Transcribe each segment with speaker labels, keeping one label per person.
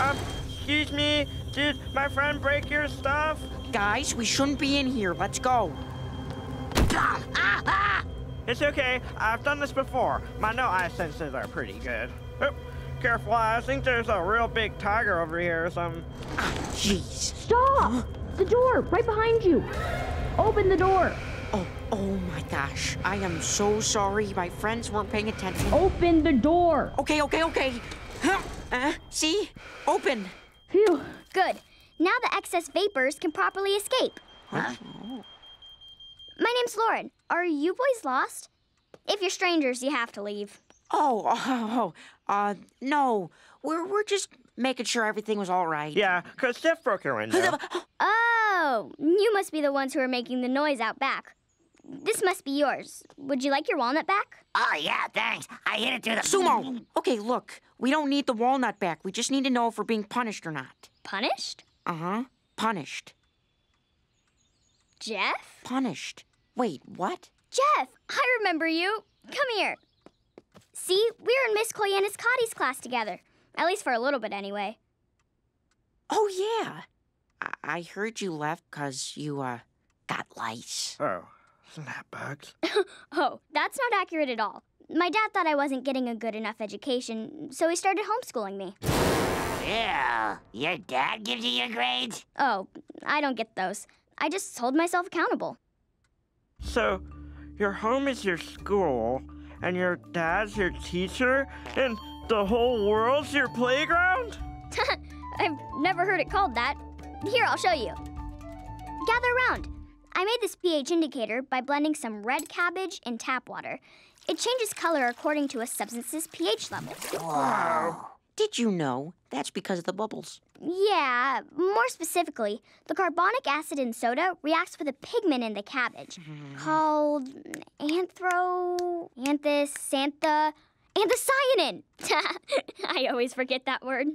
Speaker 1: Um, excuse me, did my friend break your stuff?
Speaker 2: Guys, we shouldn't be in here. Let's go.
Speaker 1: It's okay, I've done this before. My no eye senses are pretty good. Oh, careful, I think there's a real big tiger over here or something.
Speaker 2: Jeez.
Speaker 3: Stop! The door, right behind you. Open the door.
Speaker 2: Oh, oh my gosh. I am so sorry. My friends weren't paying attention.
Speaker 3: Open the door.
Speaker 2: Okay, okay, okay. Huh? Uh, see? Open.
Speaker 3: Phew.
Speaker 4: Good. Now the excess vapors can properly escape.
Speaker 2: Huh?
Speaker 4: My name's Lauren. Are you boys lost? If you're strangers, you have to leave.
Speaker 2: Oh, oh, oh, uh, no. We're, we're just making sure everything was all right.
Speaker 1: Yeah, cause Steph broke your window.
Speaker 4: Oh, you must be the ones who are making the noise out back. This must be yours. Would you like your walnut back?
Speaker 5: Oh, yeah, thanks. I hit it through the...
Speaker 2: Sumo! Okay, look. We don't need the walnut back. We just need to know if we're being punished or not.
Speaker 4: Punished?
Speaker 2: Uh-huh. Punished.
Speaker 4: Jeff?
Speaker 2: Punished. Wait, what?
Speaker 4: Jeff, I remember you. Come here. See, we were in Miss Koyanis Cotty's class together. At least for a little bit, anyway.
Speaker 2: Oh, yeah. I, I heard you left because you, uh, got lice.
Speaker 1: Oh, snap bugs.
Speaker 4: Oh, that's not accurate at all. My dad thought I wasn't getting a good enough education, so he started homeschooling me.
Speaker 5: Yeah. Your dad gives you your grades?
Speaker 4: Oh, I don't get those. I just hold myself accountable.
Speaker 1: So, your home is your school, and your dad's your teacher, and the whole world's your playground?
Speaker 4: I've never heard it called that. Here, I'll show you. Gather round. I made this pH indicator by blending some red cabbage in tap water. It changes color according to a substance's pH level. Wow.
Speaker 2: Did you know? That's because of the bubbles.
Speaker 4: Yeah, more specifically, the carbonic acid in soda reacts with a pigment in the cabbage mm-hmm. called anthro, anthus, xantha, anthocyanin. I always forget that word.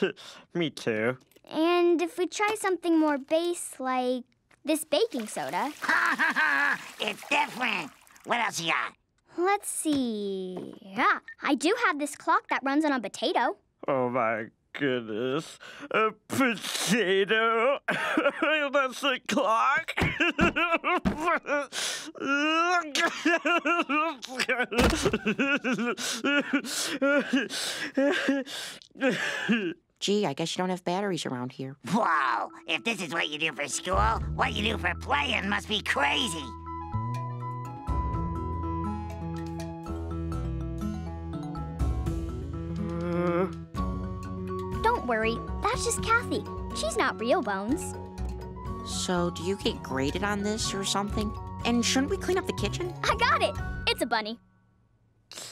Speaker 1: Me too.
Speaker 4: And if we try something more base like this baking soda,
Speaker 5: it's different. What else you got?
Speaker 4: let's see. Ah, I do have this clock that runs on a potato.
Speaker 1: Oh my goodness. A potato? That's a clock?
Speaker 2: Gee, I guess you don't have batteries around here.
Speaker 5: Whoa. If this is what you do for school, what you do for playing must be crazy.
Speaker 4: Don't worry, that's just Kathy. She's not real bones.
Speaker 2: So, do you get graded on this or something? And shouldn't we clean up the kitchen?
Speaker 4: I got it. It's a bunny.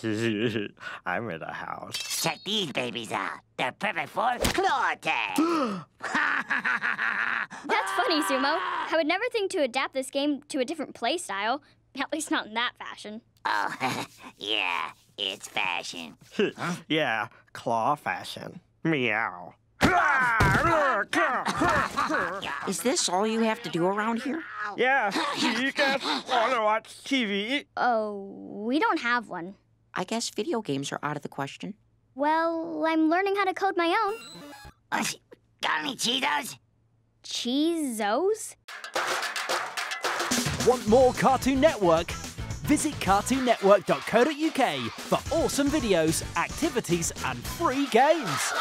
Speaker 1: I'm in a house.
Speaker 5: Check these babies out. They're perfect for claw tag.
Speaker 4: That's funny, Sumo. I would never think to adapt this game to a different play style. At least not in that fashion.
Speaker 5: oh, yeah, it's fashion.
Speaker 1: yeah, claw fashion. Meow.
Speaker 2: Is this all you have to do around here?
Speaker 1: yeah, you guys want to watch TV?
Speaker 4: Oh, we don't have one.
Speaker 2: I guess video games are out of the question.
Speaker 4: Well, I'm learning how to code my own.
Speaker 5: Uh, got any Cheetos?
Speaker 4: Cheezos?
Speaker 6: Want more Cartoon Network? Visit cartoonnetwork.co.uk for awesome videos, activities, and free games.